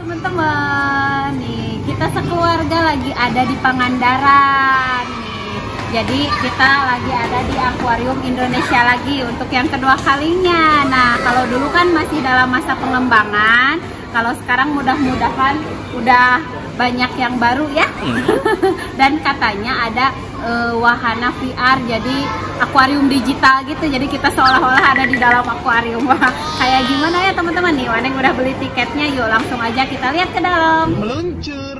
Teman-teman, nih kita sekeluarga lagi ada di Pangandaran nih. Jadi kita lagi ada di Akuarium Indonesia lagi untuk yang kedua kalinya. Nah kalau dulu kan masih dalam masa pengembangan, kalau sekarang mudah-mudahan udah banyak yang baru ya. Dan katanya ada eh, wahana VR, jadi akuarium digital gitu. Jadi kita seolah-olah ada di dalam akuarium. Wah, kayak gimana ya teman-teman nih? Waneng udah beli tiketnya, yuk langsung aja kita lihat ke dalam. meluncur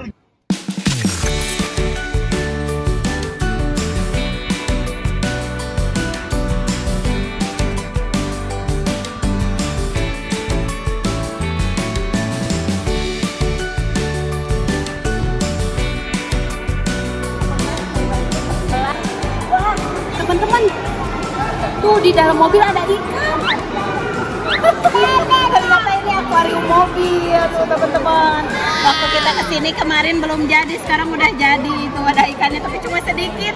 tuh di dalam mobil ada ikan. Ternyata ini akuarium mobil tuh teman-teman. Waktu kita ke sini kemarin belum jadi, sekarang udah jadi. Tuh ada ikannya tapi cuma sedikit.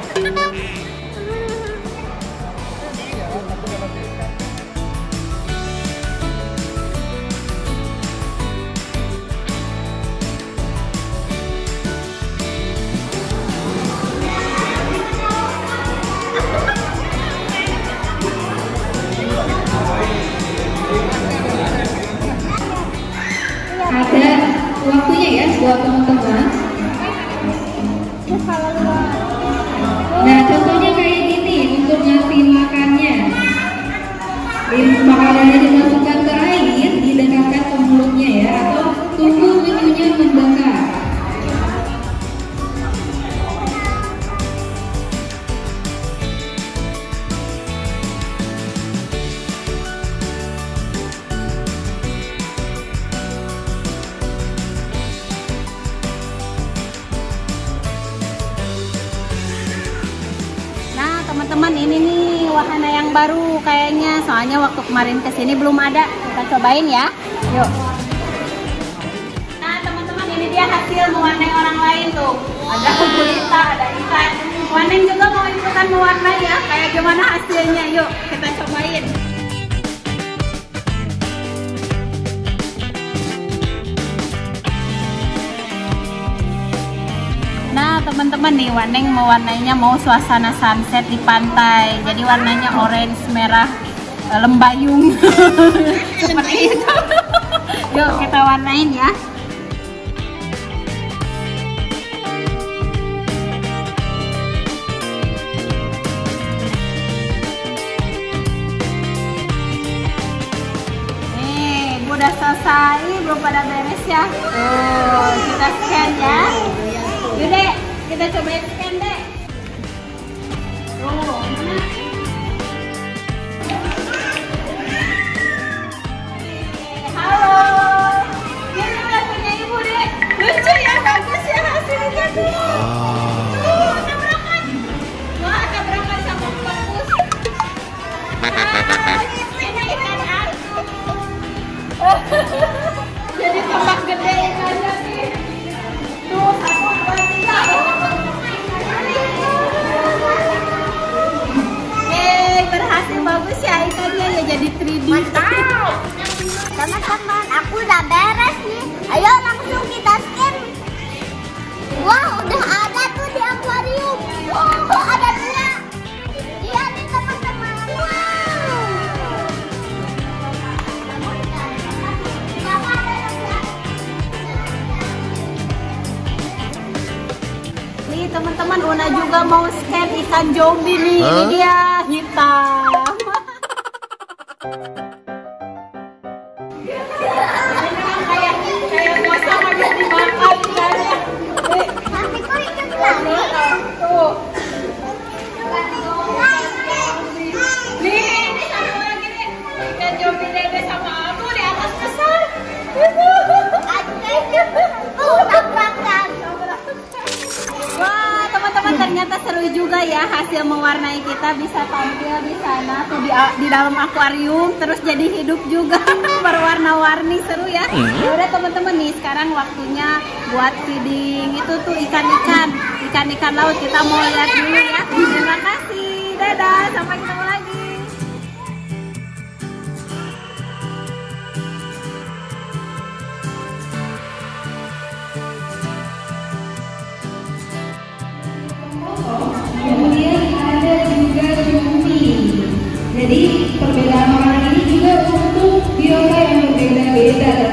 Waktunya ya buat teman-teman. Nah contohnya kayak gini untuk ngasih makannya. Makanannya dimasukkan ke air, teman-teman ini nih wahana yang baru kayaknya. Soalnya waktu kemarin ke sini belum ada. Kita cobain ya. Yuk. Nah, teman-teman ini dia hasil mewarnai orang lain tuh. Ada gurita, ada ikan. Waneng juga mau ikutan mewarnai ya. Kayak gimana hasilnya? Yuk, kita cobain. Teman-teman nih Waneng mewarnainya mau suasana sunset di pantai. Jadi warnanya orange, merah, eh, lembayung. Seperti itu. Yuk kita warnain ya. Gua udah selesai, belum pada beres ya. Tuh, kita scan ya. Yaudah, kita cobain scan deh. Teman-teman, aku udah beres nih. Ayo langsung kita scan. Wah, udah ada tuh di akuarium. Wow, ada dua. Iya nih teman-teman. Wow. Nih teman-teman, Una juga mau scan ikan zombie nih. Ini dia hitam. juga ya hasil mewarnai kita bisa tampil di sana tuh di, di dalam akuarium terus jadi hidup juga berwarna-warni seru ya. Ya udah teman-teman nih sekarang waktunya buat feeding itu tuh ikan-ikan ikan-ikan laut kita mau lihat dulu ya. Terima kasih. Dadah, sampai ketemu lagi. Gracias.